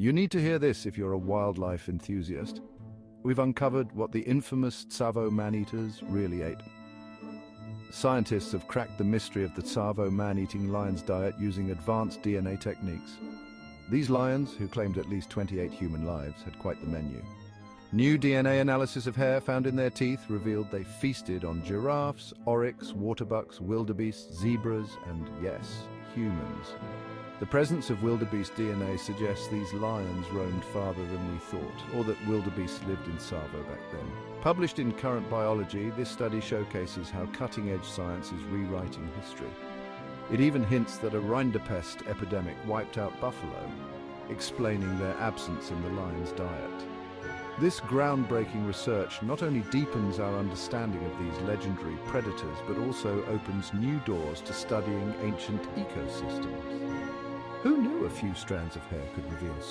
You need to hear this if you're a wildlife enthusiast. We've uncovered what the infamous Tsavo man-eaters really ate. Scientists have cracked the mystery of the Tsavo man-eating lion's diet using advanced DNA techniques. These lions, who claimed at least 28 human lives, had quite the menu. New DNA analysis of hair found in their teeth revealed they feasted on giraffes, oryx, waterbucks, wildebeests, zebras, and yes, humans. The presence of wildebeest DNA suggests these lions roamed farther than we thought, or that wildebeests lived in Tsavo back then. Published in Current Biology, this study showcases how cutting-edge science is rewriting history. It even hints that a rinderpest epidemic wiped out buffalo, explaining their absence in the lion's diet. This groundbreaking research not only deepens our understanding of these legendary predators, but also opens new doors to studying ancient ecosystems. Who knew a few strands of hair could reveal